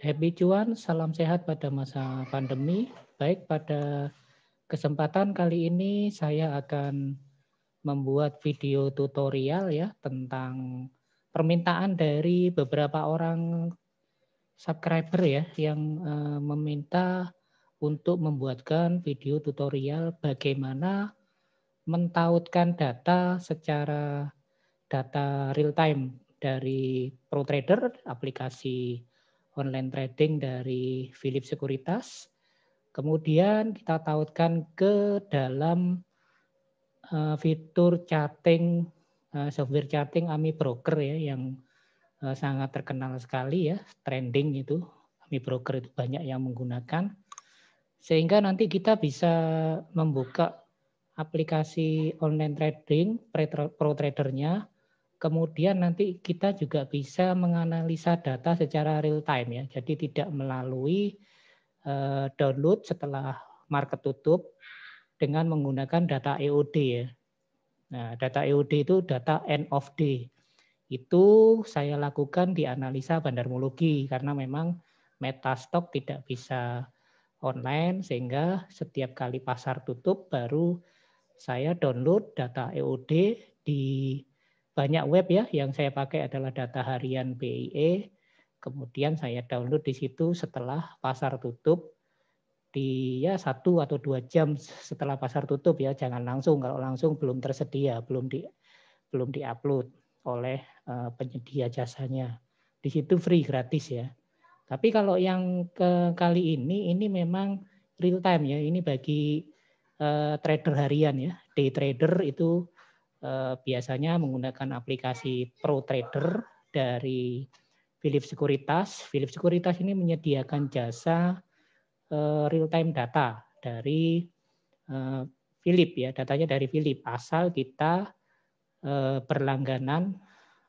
Happy cuan, salam sehat pada masa pandemi. Baik, pada kesempatan kali ini saya akan membuat video tutorial ya tentang permintaan dari beberapa orang subscriber ya yang uh, meminta untuk membuatkan video tutorial bagaimana mentautkan data secara data real time dari ProTrader aplikasi online trading dari Philip Sekuritas. Kemudian kita tautkan ke dalam uh, fitur chatting, uh, software chatting AMI Broker ya yang uh, sangat terkenal sekali ya, trending itu. AMI Broker itu banyak yang menggunakan. Sehingga nanti kita bisa membuka aplikasi online trading pro tradernya Kemudian nanti kita juga bisa menganalisa data secara real time ya. Jadi tidak melalui uh, download setelah market tutup dengan menggunakan data EOD ya. Nah, data EOD itu data end of day. Itu saya lakukan di analisa bandarmologi karena memang metastock tidak bisa online sehingga setiap kali pasar tutup baru saya download data EOD di banyak web ya yang saya pakai adalah data harian BIE. Kemudian saya download di situ setelah pasar tutup. Di ya satu atau dua jam setelah pasar tutup ya jangan langsung. Kalau langsung belum tersedia belum di belum diupload oleh uh, penyedia jasanya. Di situ free gratis ya. Tapi kalau yang ke kali ini ini memang real time ya. Ini bagi uh, trader harian ya. Day trader itu biasanya menggunakan aplikasi Pro Trader dari Philip Sekuritas. Philip Sekuritas ini menyediakan jasa eh, real time data dari eh, Philip ya, datanya dari Philip asal kita berlangganan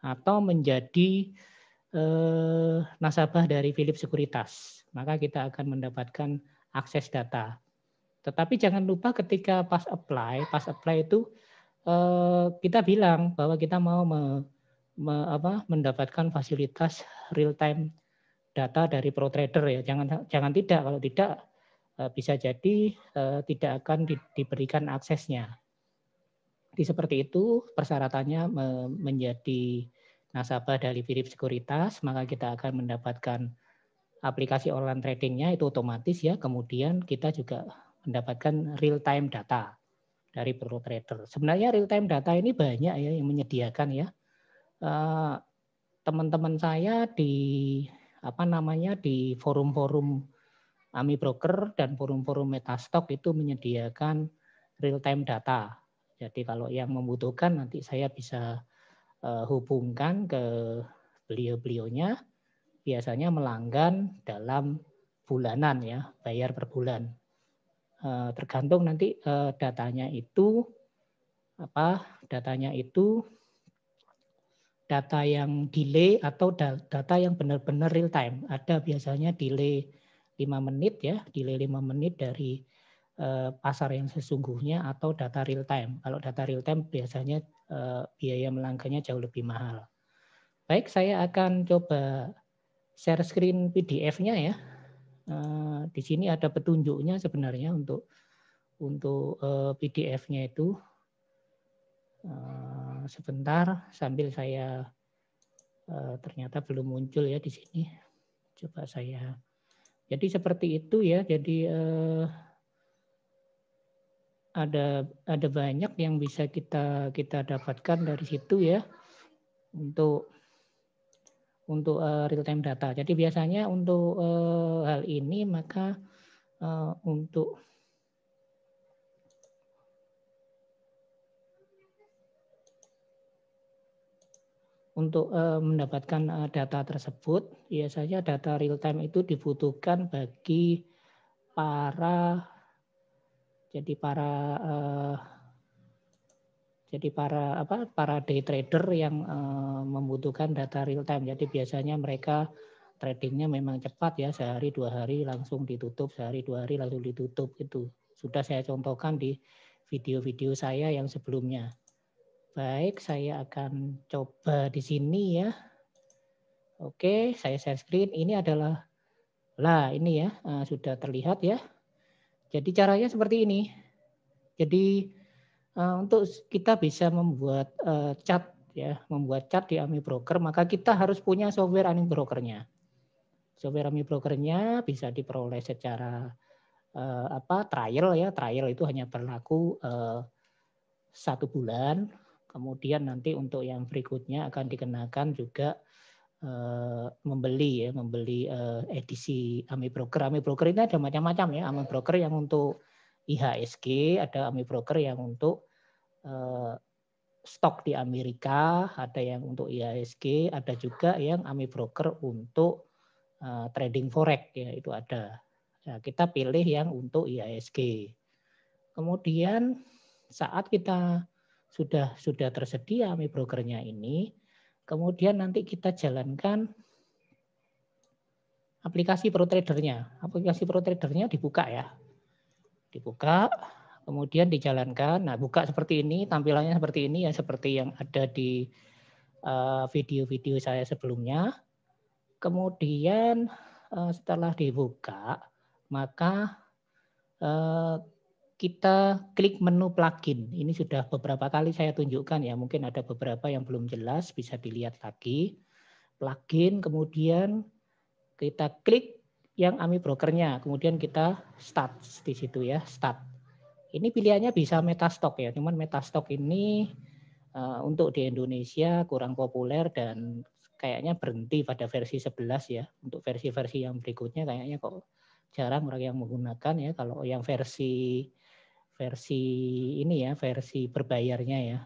atau menjadi nasabah dari Philip Sekuritas, maka kita akan mendapatkan akses data. Tetapi jangan lupa ketika pas apply, pas apply itu Eh, kita bilang bahwa kita mau me, me, apa, mendapatkan fasilitas real time data dari pro trader ya. Jangan jangan tidak kalau tidak eh, bisa jadi eh, tidak akan di, diberikan aksesnya. Jadi seperti itu persyaratannya menjadi nasabah dari Philip Sekuritas, maka kita akan mendapatkan aplikasi online tradingnya itu otomatis ya. Kemudian kita juga mendapatkan real time data dari Pro Trader. Sebenarnya real time data ini banyak ya yang menyediakan ya. Eh, teman-teman saya di apa namanya di forum-forum AMI Broker dan forum-forum Metastock itu menyediakan real time data. Jadi kalau yang membutuhkan nanti saya bisa eh, hubungkan ke beliau-beliaunya. Biasanya melanggan dalam bulanan ya, bayar per bulan. Eh, tergantung nanti eh, datanya itu apa datanya itu data yang delay atau data yang benar-benar real time. Ada biasanya delay 5 menit ya, delay 5 menit dari eh, pasar yang sesungguhnya atau data real time. Kalau data real time biasanya biaya melangkahnya jauh lebih mahal. Baik, saya akan coba share screen PDF-nya ya. Eh, di sini ada petunjuknya sebenarnya untuk untuk eh, PDF-nya itu eh, sebentar sambil saya ternyata belum muncul ya di sini. Coba saya. Jadi seperti itu ya. Jadi ada ada banyak yang bisa kita kita dapatkan dari situ ya untuk untuk uh, real time data. Jadi biasanya untuk uh, hal ini maka uh, untuk untuk uh, mendapatkan uh, data tersebut, biasanya data real time itu dibutuhkan bagi para jadi para uh, jadi para apa para day trader yang uh, membutuhkan data real time. Jadi biasanya mereka tradingnya memang cepat ya sehari dua hari langsung ditutup, sehari dua hari langsung ditutup itu. Sudah saya contohkan di video-video saya yang sebelumnya. Baik, saya akan coba di sini ya. Oke, saya share screen. Ini adalah Lah ini ya uh, sudah terlihat ya. Jadi caranya seperti ini. Jadi uh, untuk kita bisa membuat uh, chat ya, membuat chat di AMI Broker, maka kita harus punya software AMI Brokernya. Software AMI Brokernya bisa diperoleh secara uh, apa trial ya, trial itu hanya berlaku uh, satu bulan. Kemudian nanti untuk yang berikutnya akan dikenakan juga uh, membeli ya, membeli uh, edisi AMI Broker. AMI Broker ini ada macam-macam ya. AMI Broker yang untuk IHSG, ada AMI Broker yang untuk uh, stok di Amerika, ada yang untuk IHSG, ada juga yang AMI Broker untuk uh, trading forex ya itu ada. Ya, kita pilih yang untuk IHSG. Kemudian saat kita sudah sudah tersedia AMI brokernya ini, Kemudian nanti kita jalankan aplikasi pro tradernya. Aplikasi pro tradernya dibuka ya. Dibuka, kemudian dijalankan. Nah, buka seperti ini, tampilannya seperti ini ya, seperti yang ada di eh, video-video uh, saya sebelumnya. Kemudian uh, setelah dibuka, maka uh, kita klik menu plugin. Ini sudah beberapa kali saya tunjukkan ya, mungkin ada beberapa yang belum jelas, bisa dilihat lagi. Plugin, kemudian kita klik yang AMI brokernya, kemudian kita start di situ ya, start. Ini pilihannya bisa metastock ya, cuman metastock ini uh, untuk di Indonesia kurang populer dan kayaknya berhenti pada versi 11 ya. Untuk versi-versi yang berikutnya kayaknya kok jarang orang yang menggunakan ya. Kalau yang versi versi ini ya, versi berbayarnya ya.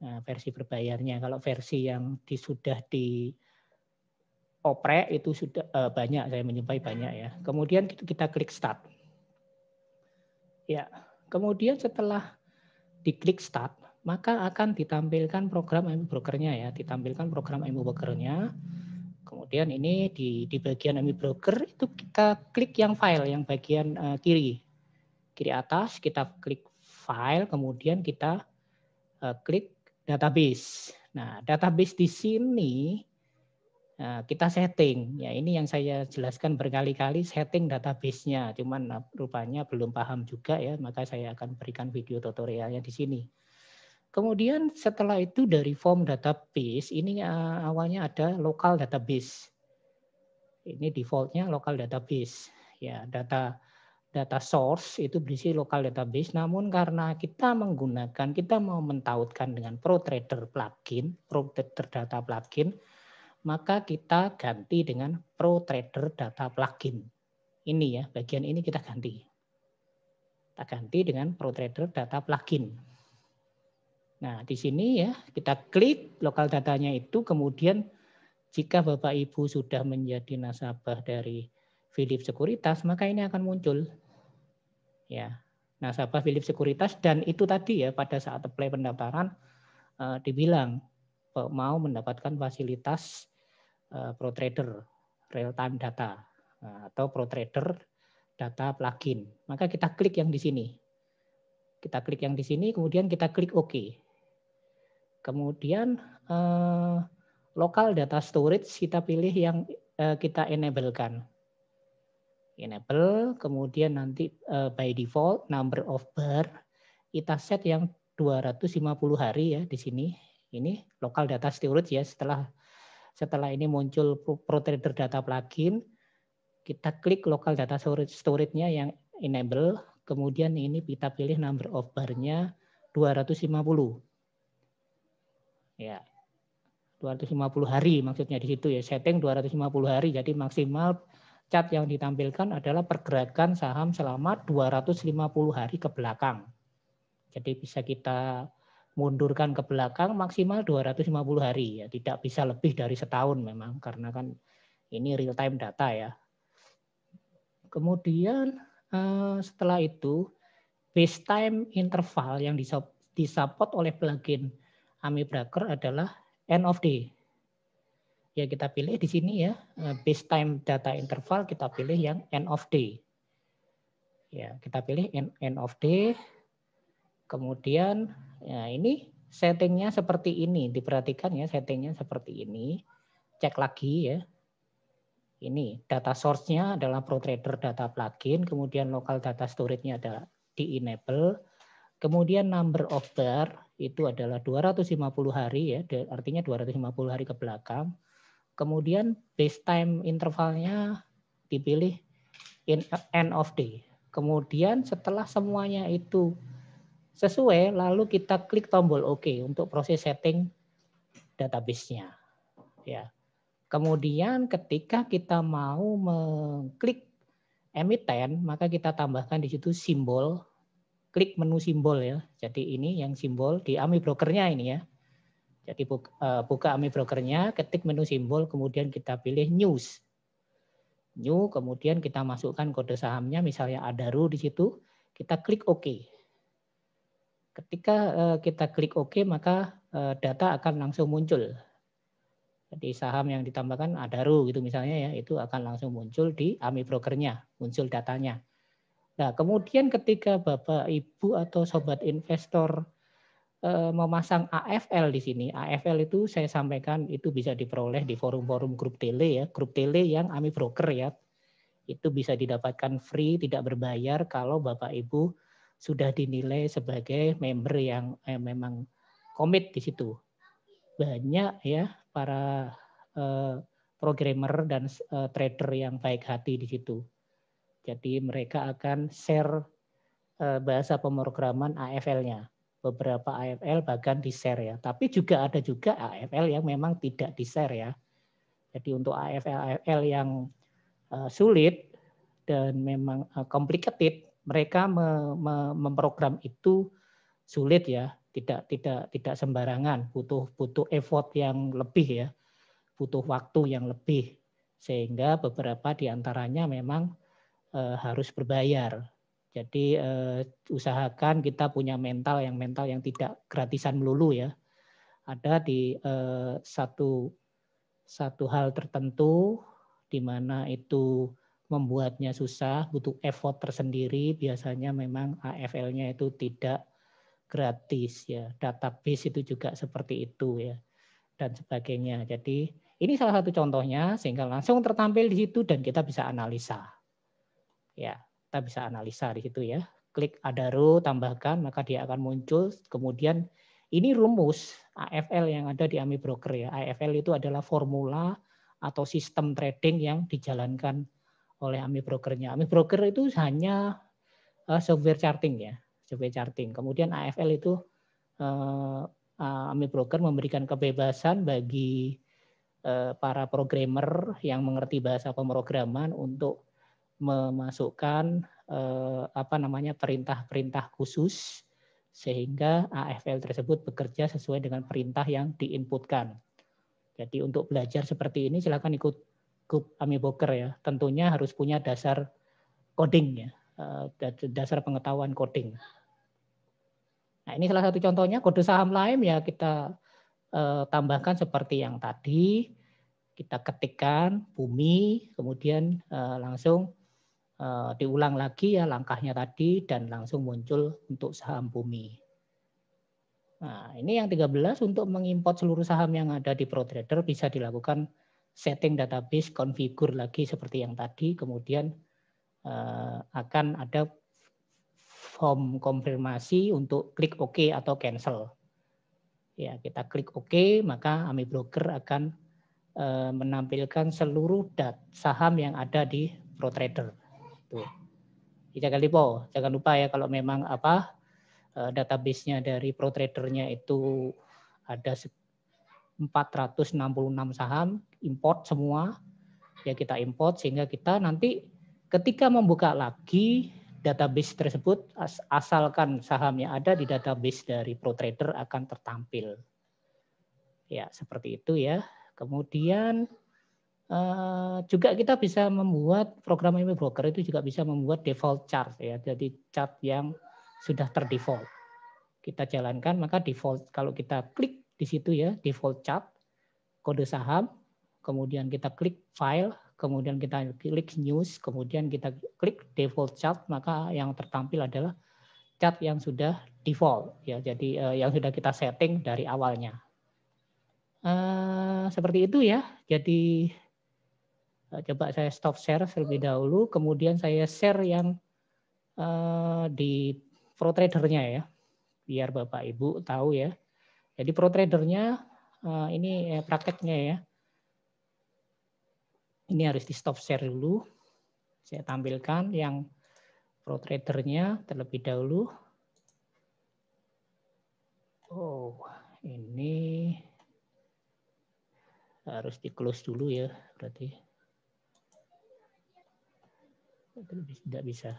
Nah, versi berbayarnya. Kalau versi yang di, sudah di oprek itu sudah uh, banyak, saya menyupai banyak ya. Kemudian kita klik start. Ya, kemudian setelah diklik start, maka akan ditampilkan program MU Brokernya ya, ditampilkan program MU Brokernya. Kemudian ini di, di bagian MU Broker itu kita klik yang file yang bagian uh, kiri kiri atas, kita klik file, kemudian kita uh, klik database. Nah, database di sini kita setting. Ya, ini yang saya jelaskan berkali-kali setting database-nya. Cuman uh, rupanya belum paham juga ya, maka saya akan berikan video tutorialnya di sini. Kemudian setelah itu dari form database, ini uh, awalnya ada local database. Ini defaultnya local database. Ya, data data source itu berisi lokal database, namun karena kita menggunakan, kita mau mentautkan dengan ProTrader plugin, ProTrader data plugin, maka kita ganti dengan ProTrader data plugin. Ini ya, bagian ini kita ganti. Kita ganti dengan ProTrader data plugin. Nah, di sini ya, kita klik lokal datanya itu, kemudian jika Bapak Ibu sudah menjadi nasabah dari Philip Sekuritas, maka ini akan muncul. Ya, nasabah Philip Sekuritas dan itu tadi ya pada saat apply pendaftaran uh, dibilang mau mendapatkan fasilitas uh, Pro Trader real time data uh, atau Pro Trader data plugin. Maka kita klik yang di sini. Kita klik yang di sini, kemudian kita klik OK. Kemudian uh, local data storage kita pilih yang kita enablekan enable, kemudian nanti by default number of bar kita set yang 250 hari ya di sini. Ini local data storage ya setelah setelah ini muncul ProTrader data plugin, kita klik local data storage storage-nya yang enable, kemudian ini kita pilih number of bar-nya 250. Ya. 250 hari maksudnya di situ ya, setting 250 hari jadi maksimal cat yang ditampilkan adalah pergerakan saham selama 250 hari ke belakang. Jadi bisa kita mundurkan ke belakang maksimal 250 hari ya, tidak bisa lebih dari setahun memang karena kan ini real time data ya. Kemudian eh, setelah itu base time interval yang disupport oleh plugin AMI Broker adalah end of day. Ya kita pilih di sini ya. Eh, base time data interval kita pilih yang end of day. Ya kita pilih end of day kemudian ya ini settingnya seperti ini diperhatikan ya settingnya seperti ini cek lagi ya ini data source-nya adalah ProTrader data plugin, kemudian local data storage-nya ada di enable, kemudian number of bar itu adalah 250 hari ya, artinya 250 hari ke belakang. Kemudian base time intervalnya dipilih in end of day. Kemudian setelah semuanya itu sesuai, lalu kita klik tombol OK untuk proses setting database-nya. Ya. Kemudian ketika kita mau mengklik emiten, maka kita tambahkan di situ simbol, klik menu simbol ya. Jadi ini yang simbol di AMI brokernya ini ya. Jadi eh, buka AMI brokernya, ketik menu simbol, kemudian kita pilih news. New, kemudian kita masukkan kode sahamnya, misalnya Adaru di situ, kita klik OK. Ketika eh, kita klik OK, maka eh, data akan langsung muncul jadi saham yang ditambahkan Adaru gitu misalnya ya, itu akan langsung muncul di AMI brokernya, muncul datanya. Nah, kemudian ketika Bapak, Ibu atau sobat investor eh, memasang AFL di sini, AFL itu saya sampaikan itu bisa diperoleh di forum-forum grup tele ya, grup tele yang AMI broker ya. Itu bisa didapatkan free, tidak berbayar kalau Bapak Ibu sudah dinilai sebagai member yang eh, memang komit di situ banyak ya para uh, programmer dan uh, trader yang baik hati di situ. Jadi mereka akan share uh, bahasa pemrograman AFL-nya. Beberapa AFL bahkan di-share ya. Tapi juga ada juga AFL yang memang tidak di-share ya. Jadi untuk AFL-AFL yang uh, sulit dan memang uh, complicated, mereka me, me, memprogram itu sulit ya tidak tidak tidak sembarangan. Butuh butuh effort yang lebih ya butuh waktu yang lebih. Sehingga beberapa di antaranya memang e, harus berbayar. Jadi e, usahakan kita punya mental yang mental yang tidak gratisan melulu ya. Ada di e, satu satu hal tertentu di mana itu membuatnya susah butuh effort tersendiri biasanya memang AFL-nya itu tidak gratis ya. Database itu juga seperti itu ya dan sebagainya. Jadi ini salah satu contohnya sehingga langsung tertampil di situ dan kita bisa analisa. Ya, kita bisa analisa di situ ya. Klik Adaro tambahkan maka dia akan muncul. Kemudian ini rumus AFL yang ada di AMI Broker ya. AFL itu adalah formula atau sistem trading yang dijalankan oleh AMI Brokernya. AMI Broker itu hanya eh, software charting ya survei charting. Kemudian AFL itu uh, AMI Broker memberikan kebebasan bagi uh, para programmer yang mengerti bahasa pemrograman untuk memasukkan uh, apa namanya perintah-perintah khusus sehingga AFL tersebut bekerja sesuai dengan perintah yang diinputkan. Jadi untuk belajar seperti ini silakan ikut grup AMI Broker ya. Tentunya harus punya dasar coding ya, dasar pengetahuan coding. Nah, ini salah satu contohnya kode saham lain ya kita eh, tambahkan seperti yang tadi kita ketikkan bumi kemudian eh, langsung eh, diulang lagi ya langkahnya tadi dan langsung muncul untuk saham bumi. Nah, ini yang 13 untuk mengimport seluruh saham yang ada di ProTrader bisa dilakukan setting database, configure lagi seperti yang tadi, kemudian eh, akan ada form konfirmasi untuk klik OK atau cancel. Ya, kita klik OK, maka AMI Broker akan e, menampilkan seluruh dat saham yang ada di ProTrader. Tuh. Jangan jangan lupa ya kalau memang apa e, database-nya dari ProTrader-nya itu ada 466 saham, import semua, ya kita import sehingga kita nanti ketika membuka lagi database tersebut asalkan sahamnya ada di database dari ProTrader akan tertampil. Ya, seperti itu ya. Kemudian eh, juga kita bisa membuat program email broker itu juga bisa membuat default chart ya. Jadi chart yang sudah terdefault. Kita jalankan maka default kalau kita klik di situ ya default chart kode saham, kemudian kita klik file kemudian kita klik news, kemudian kita klik default chart, maka yang tertampil adalah chart yang sudah default ya. Jadi uh, yang sudah kita setting dari awalnya. Uh, seperti itu ya. Jadi Eh, coba saya stop share terlebih dahulu, kemudian saya share yang uh, di pro tradernya ya, biar Bapak Ibu tahu ya. Jadi pro tradernya uh, ini ya, prakteknya ya. Ini harus di stop share dulu. Saya tampilkan yang pro tradernya terlebih dahulu. Oh, ini harus di close dulu ya berarti tidak bisa.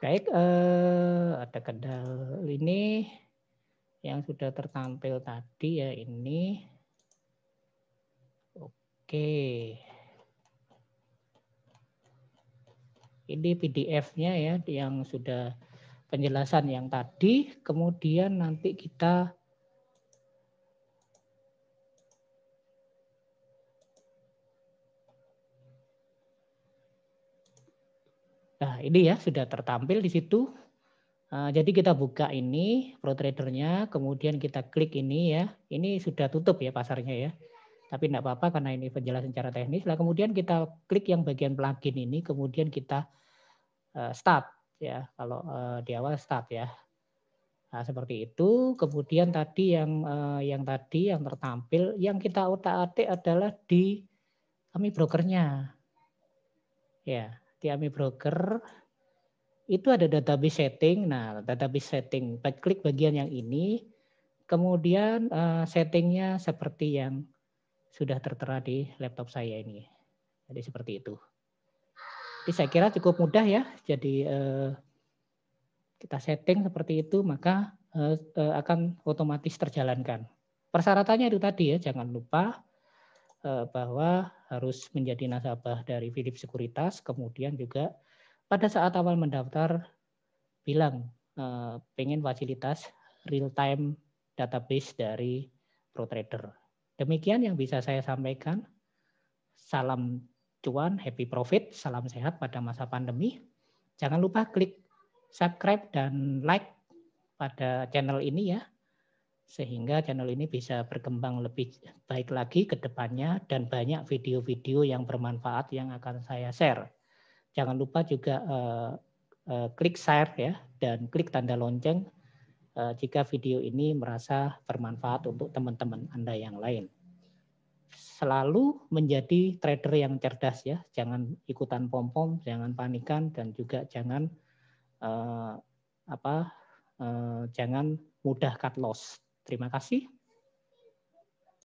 Baik, eh, ada kendal ini yang sudah tertampil tadi ya ini. Oke. Ini PDF-nya ya yang sudah penjelasan yang tadi. Kemudian nanti kita Nah, ini ya sudah tertampil di situ. Uh, jadi kita buka ini pro tradernya, kemudian kita klik ini ya. Ini sudah tutup ya pasarnya ya. Tapi tidak apa-apa karena ini penjelasan secara teknis. Lah kemudian kita klik yang bagian plugin ini, kemudian kita uh, start ya. Kalau uh, di awal start ya. Nah, seperti itu. Kemudian tadi yang yang tadi yang tertampil, yang kita otak-atik adalah di kami brokernya. Ya, di AMI Broker itu ada database setting. Nah, database setting, klik bagian yang ini, kemudian uh, settingnya seperti yang sudah tertera di laptop saya ini. Jadi seperti itu. Jadi saya kira cukup mudah ya. Jadi uh, kita setting seperti itu, maka uh, akan otomatis terjalankan. Persyaratannya itu tadi ya, jangan lupa bahwa harus menjadi nasabah dari Philip Sekuritas, kemudian juga pada saat awal mendaftar bilang eh, pengen fasilitas real time database dari ProTrader. Demikian yang bisa saya sampaikan. Salam cuan, happy profit, salam sehat pada masa pandemi. Jangan lupa klik subscribe dan like pada channel ini ya sehingga channel ini bisa berkembang lebih baik lagi ke depannya dan banyak video-video yang bermanfaat yang akan saya share. Jangan lupa juga uh, uh, klik share ya dan klik tanda lonceng uh, jika video ini merasa bermanfaat untuk teman-teman Anda yang lain. Selalu menjadi trader yang cerdas ya, jangan ikutan pom-pom, jangan panikan dan juga jangan uh, apa uh, jangan mudah cut loss Terima kasih.